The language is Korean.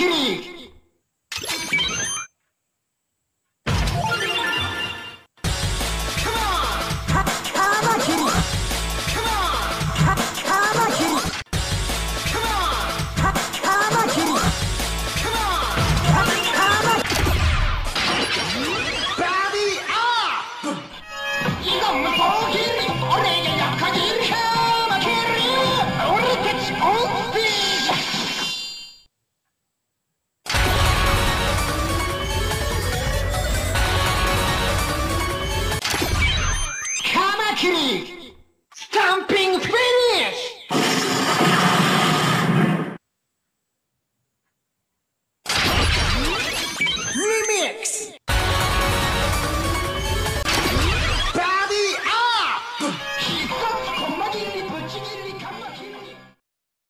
키리 이거 뭐 キリスタンピ